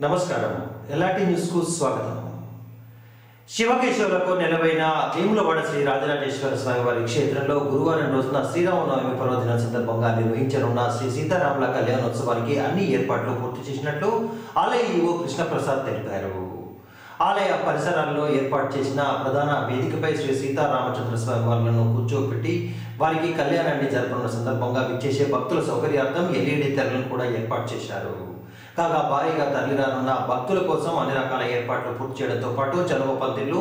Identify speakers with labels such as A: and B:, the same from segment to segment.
A: నమస్కారం. ఎలాంటి న్యూస్కు స్వాగతం. శివకేశవులకు నెలవైన వేములవాడ శ్రీ రాజరాజేశ్వర స్వామి వారి క్షేత్రంలో గురువారం రోజున శ్రీరామనవమి పర్వదిన సందర్భంగా నిర్వహించనున్న శ్రీ సీతారాముల కళ్యాణోత్సవానికి అన్ని ఏర్పాట్లు పూర్తి చేసినట్లు ఆలయ ఈవో కృష్ణప్రసాద్ తెలిపారు. ఆలయ పరిసరాల్లో ఏర్పాటు చేసిన ప్రధాన వేదికపై శ్రీ సీతారామచంద్ర స్వామి వారులను కూర్చోబెట్టి వారికి కళ్యాణాన్ని జరపనున్న సందర్భంగా విచ్చేసే భక్తుల సౌకర్యార్థం ఎల్ఈడి తెరలను కూడా ఏర్పాటు చేశారు. కాగా భారీగా తరలిరానున్న భక్తుల కోసం అన్ని రకాల ఏర్పాట్లు పూర్తి చేయడంతో పాటు చలువ పందిళ్ళు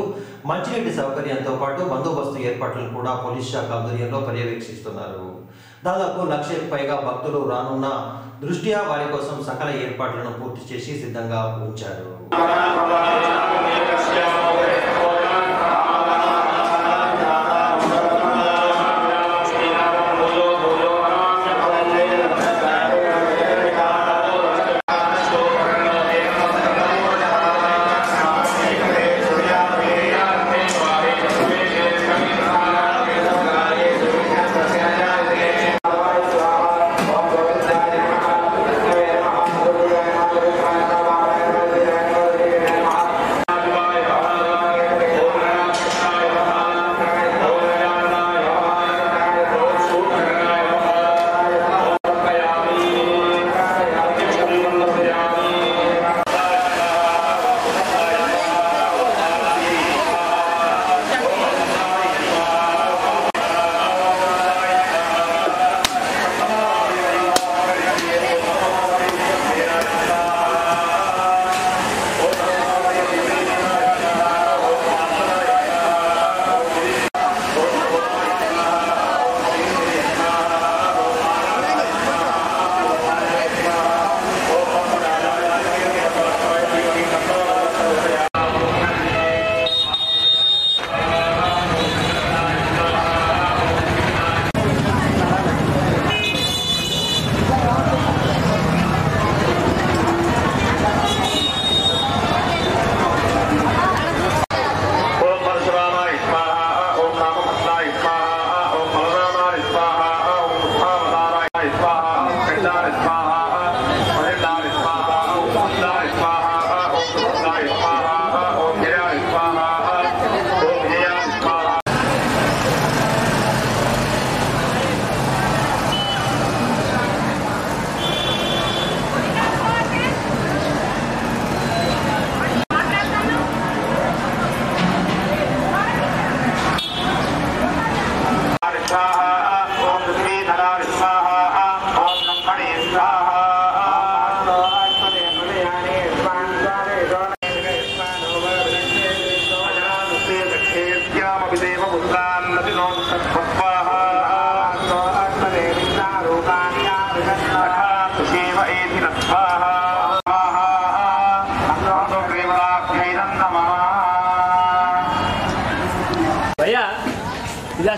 A: మంచినీటి సౌకర్యంతో పాటు బందోబస్తు ఏర్పాట్లను కూడా పోలీస్ శాఖ ఆధ్వర్యంలో పర్యవేక్షిస్తున్నారు. దాదాపు లక్షకు పైగా భక్తులు రానున్న దృష్ట్యా వారి కోసం సకల ఏర్పాట్లను పూర్తి చేసి సిద్ధంగా ఉంచారు.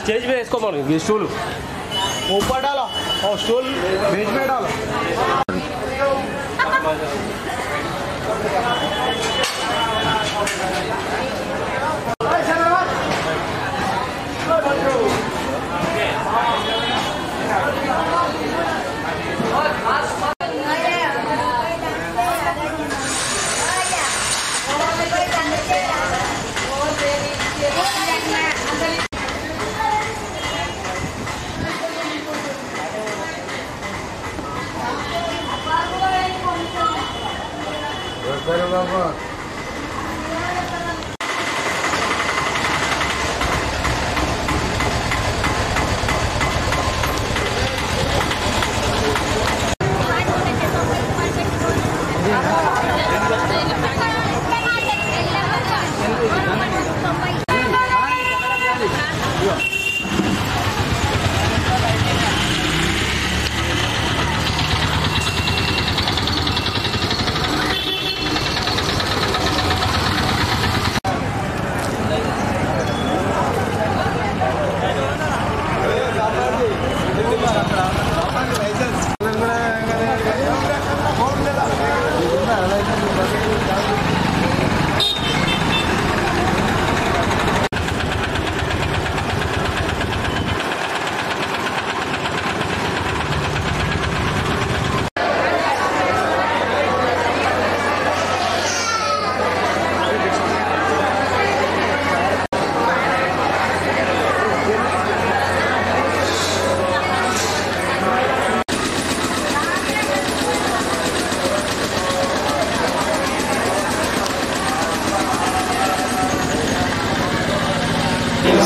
B: स्टेज पे इसको मारो स्टूल
C: ऊपर डालो और स्टूल बीच में डालो
D: Merhaba.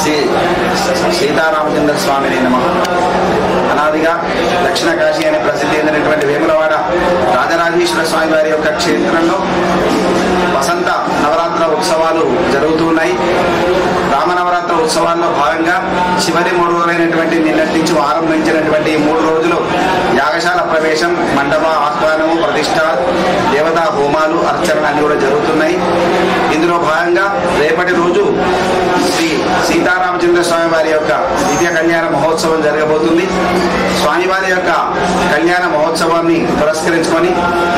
E: శ్రీ సీతారామచంద్ర స్వామిని నమ. అనాదిగా దక్షిణ కాశీ అనే ప్రసిద్ధి చెందినటువంటి వేములవాడ రాజరాజేశ్వర స్వామి వారి యొక్క క్షేత్రంలో వసంత నవరాత్ర ఉత్సవాలు జరుగుతున్నాయి ఉత్సవాల్లో భాగంగా చివరి మూడు రోజులైనటువంటి నిన్నటి నుంచి ఆరంభించినటువంటి ఈ మూడు రోజులు యాగశాల ప్రవేశం మండప ఆహ్వానము ప్రతిష్ట దేవతా హోమాలు అర్చనలు అన్ని కూడా జరుగుతున్నాయి. ఇందులో భాగంగా రేపటి రోజు శ్రీ సీతారామచంద్ర స్వామి వారి యొక్క దివ్య కళ్యాణ మహోత్సవం జరగబోతుంది. స్వామివారి యొక్క కళ్యాణ మహోత్సవాన్ని పురస్కరించుకొని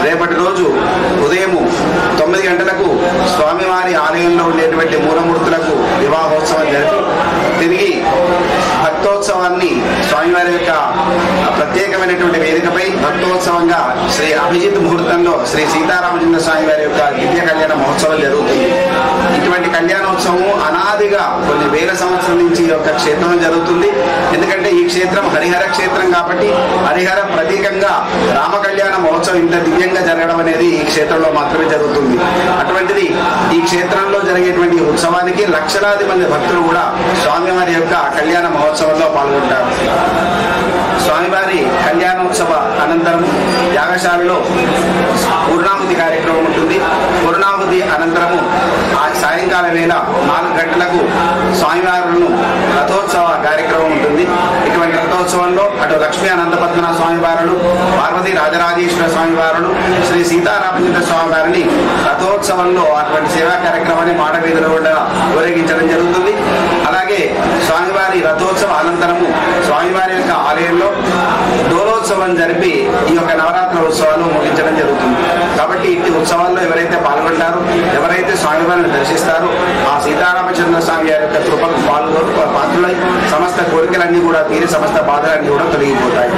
E: రేపటి రోజు ఉదయము తొమ్మిది గంటలకు స్వామివారి ఆలయంలో ఉండేటువంటి మూలమూర్తులకు వివాహోత్సవం జరుగుతుంది తిరిగి భక్తోత్సవాన్ని స్వామివారి యొక్క ప్రత్యేకమైనటువంటి వేదికపై భక్తోత్సవంగా శ్రీ అభిజిత్ ముహూర్తంలో శ్రీ సీతారామచంద్ర స్వామి వారి యొక్క దివ్య కొన్ని వేల నుంచి ఒక క్షేత్రం జరుగుతుంది. ఎందుకంటే ఈ క్షేత్రం హరిహర క్షేత్రం కాబట్టి హరిహర ప్రతీకంగా రామ కళ్యాణ మహోత్సవం ఇంత దివ్యంగా జరగడం అనేది ఈ క్షేత్రంలో మాత్రమే జరుగుతుంది. అటువంటిది ఈ క్షేత్రంలో జరిగేటువంటి ఉత్సవానికి లక్షలాది మంది భక్తులు కూడా స్వామివారి యొక్క కళ్యాణ మహోత్సవంలో పాల్గొంటారు. స్వామివారి కళ్యాణోత్సవ అనంతరం యాగశాలలో పూర్ణాహుతి కార్యక్రమం ఉంటుంది పూర్ణాహుతి అనంతరము ఆ సాయంకాల వేళ నాలుగు గంటలకు స్వామివారులను రథోత్సవ కార్యక్రమం ఉంటుంది. ఇటువంటి రథోత్సవంలో అటు లక్ష్మీ అనంతపద్మన స్వామివారులు పార్వతి రాజరాజేశ్వర స్వామివారులు శ్రీ సీతారామచంద్ర స్వామివారిని రథోత్సవంలో అటువంటి సేవా కార్యక్రమాన్ని మాడవీధిలో కూడా ఊరేగించడం జరుగుతుంది. అలాగే స్వామివారి రథోత్సవ అనంతరము స్వామివారి యొక్క ఆలయంలో ఉత్సవం జరిపి ఈ యొక్క నవరాత్రి ఉత్సవాలు ముగించడం జరుగుతుంది. కాబట్టి ఇట్టి ఉత్సవాల్లో ఎవరైతే పాల్గొంటారో ఎవరైతే స్వామివారిని దర్శిస్తారో ఆ సీతారామచంద్ర స్వామి వారి యొక్క కృపకు పాల్గొ పాత్రులై సమస్త కోరికలన్నీ కూడా తీరి సమస్త బాధలన్నీ కూడా తొలగిపోతాయి.